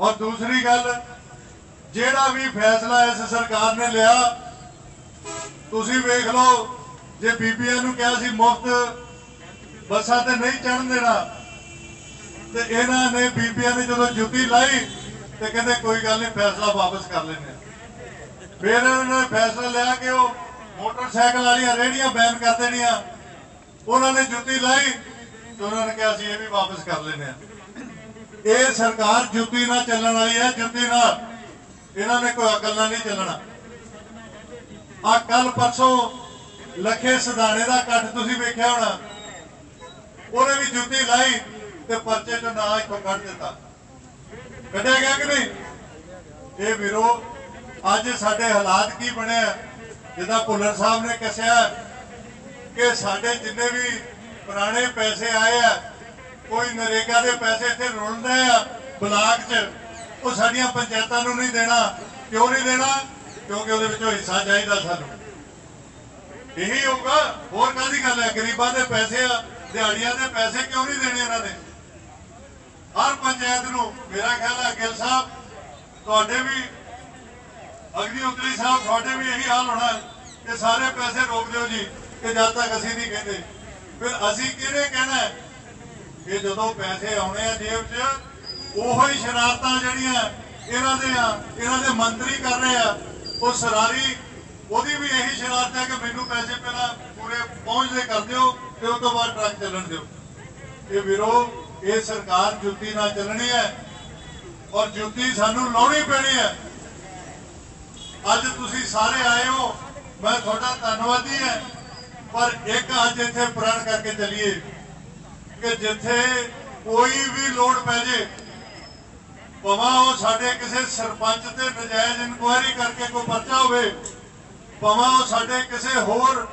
ਔਰ ਦੂਸਰੀ ਗੱਲ, ਜਿਹੜਾ ਵੀ ਫੈਸਲਾ ਇਸ ਸਰਕਾਰ ਨੇ ਲਿਆ, ਤੁਸੀਂ ਵੇਖ ਲਓ, ਜੇ ਬੀਬੀਆਂ ਨੂੰ ਕਿਹਾ ਸੀ ਮੁਫਤ ਬੱਸਾਂ ਤੇ ਨਹੀਂ ਚੜਨ ਦੇਣਾ, ਤੇ ਇਹਨਾਂ ਨੇ ਬੀਬੀਆਂ ਨੇ ਜਦੋਂ ਜੁੱਤੀ ਲਾਈ, ਤੇ ਕਹਿੰਦੇ ਕੋਈ ਗੱਲ ਨਹੀਂ, ਫੈਸਲਾ ਵਾਪਸ ਕਰ ਲੈਂਦੇ ਹਾਂ। ਫਿਰ ਇਹਨਾਂ ਨੇ ਫੈਸਲਾ ਲਿਆ ਕਿ ਉਹ ਮੋਟਰਸਾਈਕਲ ਵਾਲੀਆਂ ਰੇਹੜੀਆਂ ਬੈਨ ਕਰ ਦੇਣੀਆਂ। ਉਹਨਾਂ ਨੇ ਜੁੱਤੀ ਲਾਈ, ਤੇ ਉਹਨਾਂ ਨੇ ਕਿਹਾ ਸੀ ਇਹ ਵੀ ਵਾਪਸ ਕਰ ਲੈਂਦੇ ਆ ਇਹ ਸਰਕਾਰ ਜੁੱਤੀ ਨਾਲ ਚੱਲਣ ਵਾਲੀ ਹੈ, ਜੁੱਤੀ ਨਾਲ। ਇਹਨਾਂ ਨੇ ਕੋਈ ਅਕਲ ਨਾਲ ਨਹੀਂ ਚੱਲਣਾ। ਆ ਕੱਲ ਪਰਸੋਂ ਲੱਖੇ ਸਦਾਣੇ ਦਾ ਕੱਟ ਤੁਸੀਂ ਵੇਖਿਆ ਹੋਣਾ। ਉਹਨੇ ਵੀ ਜੁੱਤੀ ਲਾਈ ਤੇ ਪਰਚੇ ਚੋਂ ਨਾਂ ਇੱਥੋਂ ਕੱਢ ਦਿੱਤਾ। ਕੱਢਿਆ ਗਿਆ ਕਿ ਨਹੀਂ? ਇਹ ਵੀਰੋ, ਅੱਜ ਸਾਡੇ ਹਾਲਾਤ ਕੀ ਬਣੇ ਆ? ਜਿੱਦਾਂ ਭੁੱਲਰ ਸਾਹਿਬ ਨੇ ਕੱਸਿਆ ਕਿ ਸਾਡੇ ਜਿੰਨੇ ਵੀ ਪੁਰਾਣੇ ਪੈਸੇ ਆਏ ਆ ਕੋਈ ਨਰੇਗਾ ਦੇ ਪੈਸੇ ਇੱਥੇ ਰੁਲਦੇ ਆ ਬਲਾਕ 'ਚ, ਉਹ ਸਾਡੀਆਂ ਪੰਚਾਇਤਾਂ ਨੂੰ ਨਹੀਂ ਦੇਣਾ। ਕਿਉਂ ਨਹੀਂ ਦੇਣਾ? ਕਿਉਂਕਿ ਉਹਦੇ ਵਿੱਚੋਂ ਹਿੱਸਾ ਚਾਹੀਦਾ ਸਾਨੂੰ। ਇਹੀ ਹੋਊਗਾ। ਹੋਰ ਕਾਹਦੀ ਗੱਲ ਹੈ? ਗਰੀਬਾਂ ਦੇ ਪੈਸੇ ਆ, ਦਿਹਾੜੀਆਂ ਦੇ ਪੈਸੇ ਕਿਉਂ ਨਹੀਂ ਦੇਣੇ ਇਹਨਾਂ ਨੇ? ਹਰ ਪੰਚਾਇਤ ਨੂੰ, ਮੇਰਾ ਖਿਆਲ ਹੈ ਗਿੱਲ ਸਾਹਿਬ, ਤੁਹਾਡੇ ਵੀ, ਅਗਨੀ ਉਤਰੀ ਸਾਹਿਬ, ਤੁਹਾਡੇ ਵੀ ਇਹੀ ਹਾਲ ਹੋਣਾ ਕਿ ਸਾਰੇ ਪੈਸੇ ਰੋਕ ਦਿਓ ਜੀ, ਕਿ ਜਦ ਤੱਕ ਅਸੀਂ ਨਹੀਂ ਕਹਿੰਦੇ। ਫਿਰ ਅਸੀਂ ਕਿਹਨੇ ਕਹਿਣਾ ਕਿ ਜਦੋਂ ਪੈਸੇ ਆਉਣੇ ਆ ਜੇਬ 'ਚ, ਉਹੋ ਹੀ ਸ਼ਰਾਰਤਾਂ ਜਿਹੜੀਆਂ ਇਹਨਾਂ ਦੇ ਆ, ਇਹਨਾਂ ਦੇ ਮੰਤਰੀ ਕਰ ਰਹੇ ਆ। ਉਹ ਸਰਾਰੀ, ਉਹਦੀ ਵੀ ਇਹੀ ਸ਼ਰਾਰਤ ਹੈ ਕਿ ਮੈਨੂੰ ਪੈਸੇ ਪਹਿਲਾਂ ਪੂਰੇ ਪਹੁੰਚਦੇ ਕਰ ਦਿਓ ਤੇ ਉਸ ਤੋਂ ਬਾਅਦ ਟਰੱਕ ਚੱਲਣ ਦਿਓ। ਇਹ ਵੀਰੋ, ਇਹ ਸਰਕਾਰ ਜੁੱਤੀ ਨਾਲ ਚੱਲਣੀ ਹੈ ਔਰ ਜੁੱਤੀ ਸਾਨੂੰ ਲਾਉਣੀ ਪੈਣੀ ਹੈ। ਅੱਜ ਤੁਸੀਂ ਸਾਰੇ ਆਏ ਹੋ, ਮੈਂ ਤੁਹਾਡਾ ਧੰਨਵਾਦੀ ਹਾਂ, ਪਰ ਇੱਕ ਅੱਜ ਇੱਥੇ ਪ੍ਰਣ ਕਰਕੇ ਚੱਲੀਏ। ਕਿ ਜਿੱਥੇ ਕੋਈ ਵੀ ਲੋੜ ਪੈ ਜੇ, ਭਾਵੇਂ ਉਹ ਸਾਡੇ ਕਿਸੇ ਸਰਪੰਚ ਤੇ ਨਜਾਇਜ਼ ਇਨਕੁਆਇਰੀ ਕਰਕੇ ਕੋਈ ਪਰਚਾ ਹੋਵੇ, ਭਾਵੇਂ ਉਹ ਸਾਡੇ ਕਿਸੇ ਹੋਰ,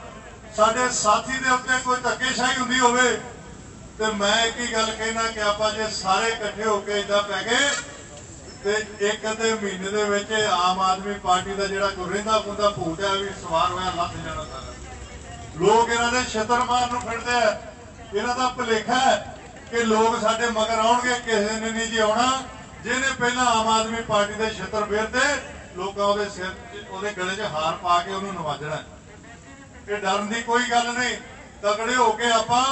ਸਾਡੇ ਸਾਥੀ ਦੇ ਉੱਤੇ ਕੋਈ ਧੱਕੇਸ਼ਾਹੀ ਹੁੰਦੀ ਹੋਵੇ, ਤੇ ਮੈਂ ਇੱਕ ਹੀ ਗੱਲ ਕਹਿਣਾ ਕਿ ਆਪਾਂ ਜੇ ਸਾਰੇ ਇਕੱਠੇ ਹੋ ਕੇ ਇਦਾਂ ਪੈ ਗਏ, ਤੇ ਇੱਕ ਅੱਧੇ ਮਹੀਨੇ ਦੇ ਵਿੱਚ ਆਮ ਆਦਮੀ ਪਾਰਟੀ ਦਾ ਜਿਹੜਾ ਕੋਈ ਰਹਿੰਦਾ ਖੁੰਦਾ ਭੂਤ ਹੈ ਵੀ ਸਵਾਰ ਹੋਇਆ, ਲੱਥ ਜਾਣਾ ਸਾਰਾ। ਲੋਕ ਇਹਨਾਂ ਦੇ ਛਤਰ ਮਾਰਨ ਨੂੰ ਫਿਰਦੇ ਆ। ਇਹਨਾਂ ਦਾ ਭੁਲੇਖਾ ਹੈ ਕਿ ਲੋਕ ਸਾਡੇ ਮਗਰ ਆਉਣਗੇ, ਕਿਸੇ ਨੇ ਨਹੀਂ ਜੀ ਆਉਣਾ। ਜਿਹਨੇ ਪਹਿਲਾਂ ਆਮ ਆਦਮੀ ਪਾਰਟੀ ਦੇ ਛਤਰ ਫੇਰਦੇ ਲੋਕਾਂ ਉਹਦੇ ਸਿਰ ਉਹਦੇ ਗਲੇ 'ਚ ਹਾਰ ਪਾ ਕੇ ਉਹਨੂੰ ਨਵਾਜਣਾ ਇਹ ਡਰਨ ਦੀ ਕੋਈ ਗੱਲ ਨਹੀਂ। ਤਗੜੇ ਹੋ ਕੇ ਆਪਾਂ